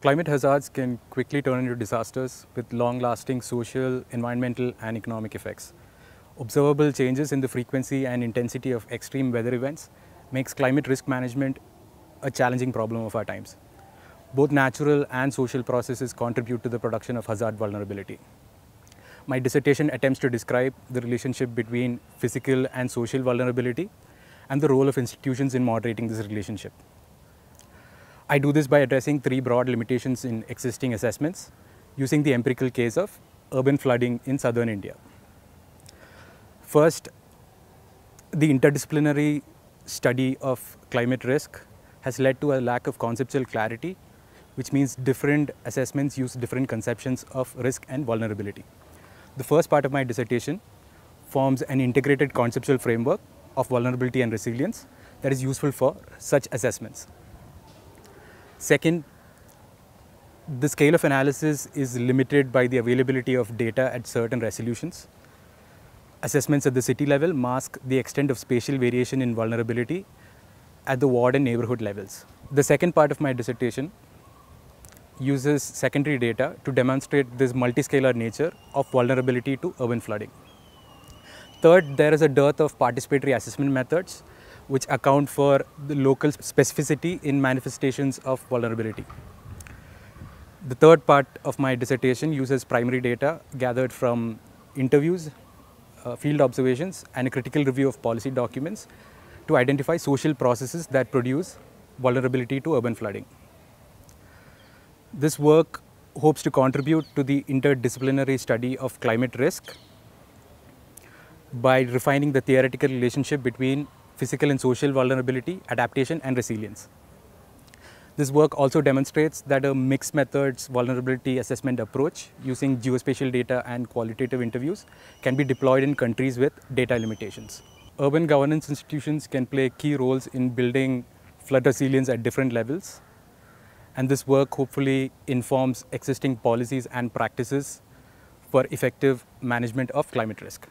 Climate hazards can quickly turn into disasters with long-lasting social, environmental and economic effects. Observable changes in the frequency and intensity of extreme weather events makes climate risk management a challenging problem of our times. Both natural and social processes contribute to the production of hazard vulnerability. My dissertation attempts to describe the relationship between physical and social vulnerability and the role of institutions in moderating this relationship. I do this by addressing three broad limitations in existing assessments using the empirical case of urban flooding in southern India. First, the interdisciplinary study of climate risk has led to a lack of conceptual clarity, which means different assessments use different conceptions of risk and vulnerability. The first part of my dissertation forms an integrated conceptual framework of vulnerability and resilience that is useful for such assessments. Second, the scale of analysis is limited by the availability of data at certain resolutions. Assessments at the city level mask the extent of spatial variation in vulnerability at the ward and neighborhood levels. The second part of my dissertation uses secondary data to demonstrate this multiscalar nature of vulnerability to urban flooding. Third, there is a dearth of participatory assessment methods which account for the local specificity in manifestations of vulnerability. The third part of my dissertation uses primary data gathered from interviews, uh, field observations, and a critical review of policy documents to identify social processes that produce vulnerability to urban flooding. This work hopes to contribute to the interdisciplinary study of climate risk by refining the theoretical relationship between physical and social vulnerability, adaptation, and resilience. This work also demonstrates that a mixed methods vulnerability assessment approach using geospatial data and qualitative interviews can be deployed in countries with data limitations. Urban governance institutions can play key roles in building flood resilience at different levels. And this work hopefully informs existing policies and practices for effective management of climate risk.